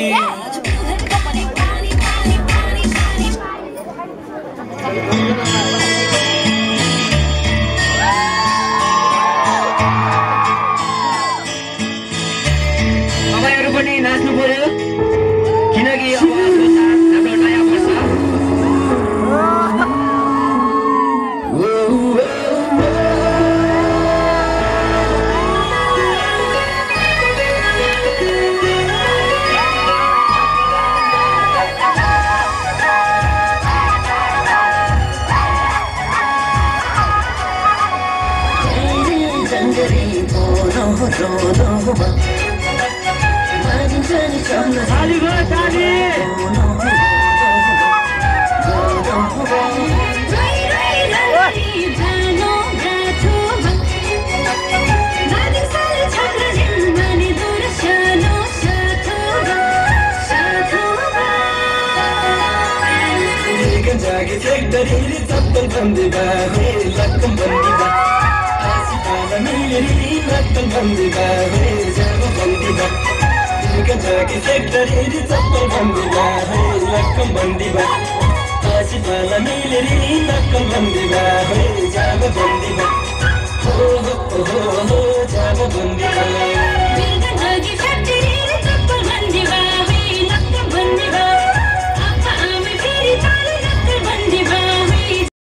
Yeah. company na suburu kinagi awa dosa nabal kaya bosa Oh, no, no, no, no. ताली भयो ताली जागे secretary चप्पल बन्दी बा हे लक्कम बन्दी बा आसिताला मिलेरी लक्कम बन्दी बा हे। जागे सेक्टरी चप्पल बन्दी बा हे